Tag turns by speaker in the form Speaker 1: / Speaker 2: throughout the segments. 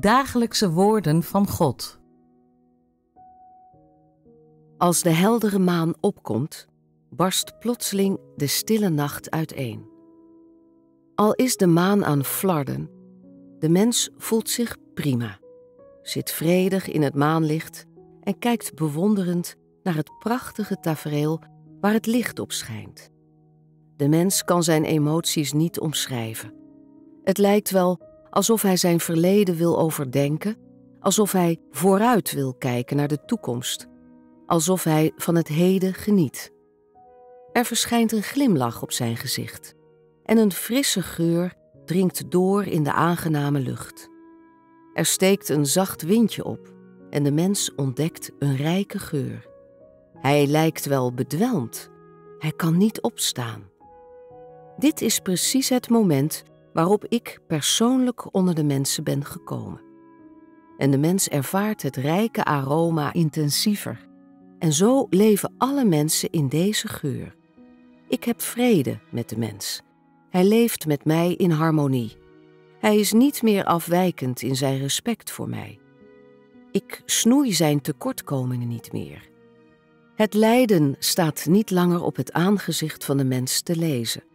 Speaker 1: Dagelijkse woorden van God.
Speaker 2: Als de heldere maan opkomt, barst plotseling de stille nacht uiteen. Al is de maan aan flarden, de mens voelt zich prima, zit vredig in het maanlicht en kijkt bewonderend naar het prachtige tafereel waar het licht op schijnt. De mens kan zijn emoties niet omschrijven. Het lijkt wel alsof hij zijn verleden wil overdenken, alsof hij vooruit wil kijken naar de toekomst, alsof hij van het heden geniet. Er verschijnt een glimlach op zijn gezicht en een frisse geur dringt door in de aangename lucht. Er steekt een zacht windje op en de mens ontdekt een rijke geur. Hij lijkt wel bedwelmd, hij kan niet opstaan. Dit is precies het moment waarop ik persoonlijk onder de mensen ben gekomen. En de mens ervaart het rijke aroma intensiever. En zo leven alle mensen in deze geur. Ik heb vrede met de mens. Hij leeft met mij in harmonie. Hij is niet meer afwijkend in zijn respect voor mij. Ik snoei zijn tekortkomingen niet meer. Het lijden staat niet langer op het aangezicht van de mens te lezen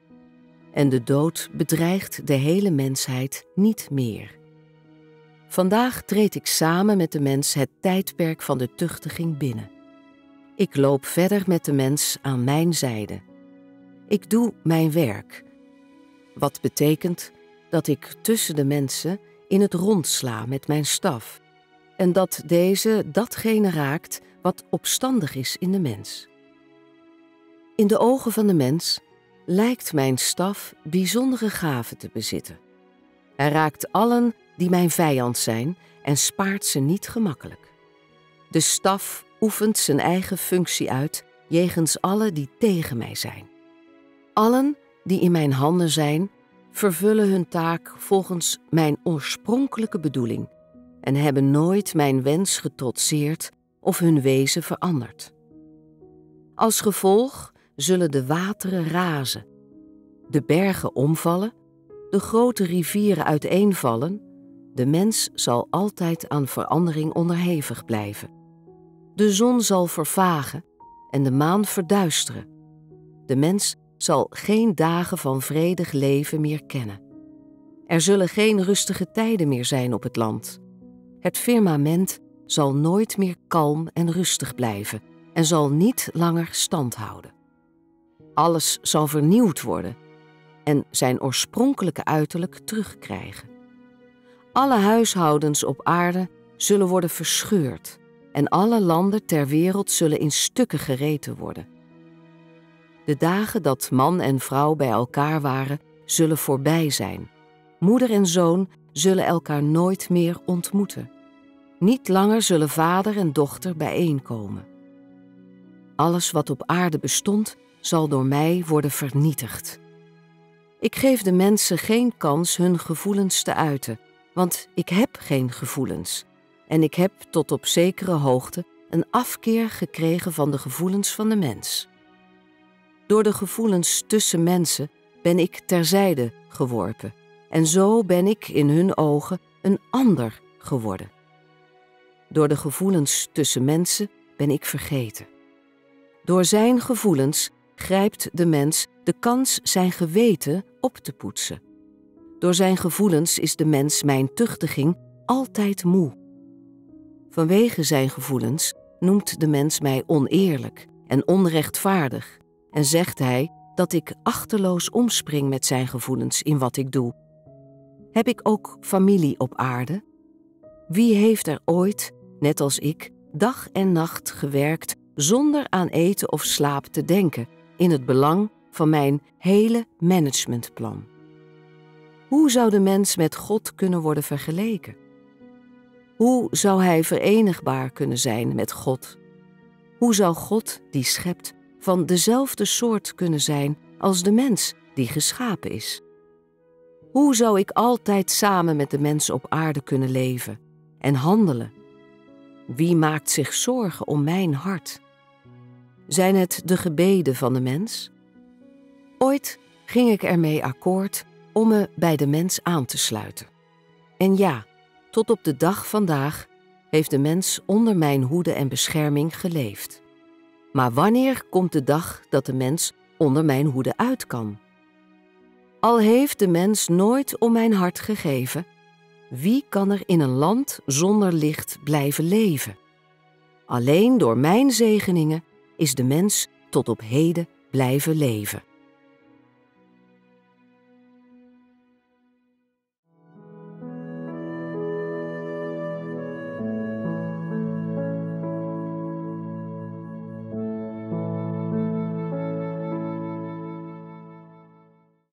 Speaker 2: en de dood bedreigt de hele mensheid niet meer. Vandaag treed ik samen met de mens het tijdperk van de tuchtiging binnen. Ik loop verder met de mens aan mijn zijde. Ik doe mijn werk, wat betekent dat ik tussen de mensen in het rond sla met mijn staf en dat deze datgene raakt wat opstandig is in de mens. In de ogen van de mens lijkt mijn staf bijzondere gaven te bezitten. Hij raakt allen die mijn vijand zijn en spaart ze niet gemakkelijk. De staf oefent zijn eigen functie uit jegens allen die tegen mij zijn. Allen die in mijn handen zijn, vervullen hun taak volgens mijn oorspronkelijke bedoeling en hebben nooit mijn wens getrotseerd of hun wezen veranderd. Als gevolg zullen de wateren razen, de bergen omvallen, de grote rivieren uiteenvallen, de mens zal altijd aan verandering onderhevig blijven. De zon zal vervagen en de maan verduisteren. De mens zal geen dagen van vredig leven meer kennen. Er zullen geen rustige tijden meer zijn op het land. Het firmament zal nooit meer kalm en rustig blijven en zal niet langer stand houden. Alles zal vernieuwd worden en zijn oorspronkelijke uiterlijk terugkrijgen. Alle huishoudens op aarde zullen worden verscheurd en alle landen ter wereld zullen in stukken gereten worden. De dagen dat man en vrouw bij elkaar waren, zullen voorbij zijn. Moeder en zoon zullen elkaar nooit meer ontmoeten. Niet langer zullen vader en dochter bijeenkomen. Alles wat op aarde bestond, zal door mij worden vernietigd. Ik geef de mensen geen kans hun gevoelens te uiten, want ik heb geen gevoelens. En ik heb tot op zekere hoogte een afkeer gekregen van de gevoelens van de mens. Door de gevoelens tussen mensen ben ik terzijde geworpen, en zo ben ik in hun ogen een ander geworden. Door de gevoelens tussen mensen ben ik vergeten. Door zijn gevoelens grijpt de mens de kans zijn geweten op te poetsen. Door zijn gevoelens is de mens mijn tuchtiging altijd moe. Vanwege zijn gevoelens noemt de mens mij oneerlijk en onrechtvaardig en zegt hij dat ik achterloos omspring met zijn gevoelens in wat ik doe. Heb ik ook familie op aarde? Wie heeft er ooit, net als ik, dag en nacht gewerkt zonder aan eten of slaap te denken in het belang van mijn hele managementplan. Hoe zou de mens met God kunnen worden vergeleken? Hoe zou hij verenigbaar kunnen zijn met God? Hoe zou God, die schept, van dezelfde soort kunnen zijn als de mens die geschapen is? Hoe zou ik altijd samen met de mens op aarde kunnen leven en handelen? Wie maakt zich zorgen om mijn hart? Zijn het de gebeden van de mens? Ooit ging ik ermee akkoord om me bij de mens aan te sluiten. En ja, Tot op de dag vandaag heeft de mens onder mijn hoede en bescherming geleefd. Maar wanneer komt de dag dat de mens onder mijn hoede uit kan? Al heeft de mens nooit om mijn hart gegeven, wie kan er in een land zonder licht blijven leven? Alleen door mijn zegeningen is de mens tot op heden blijven leven.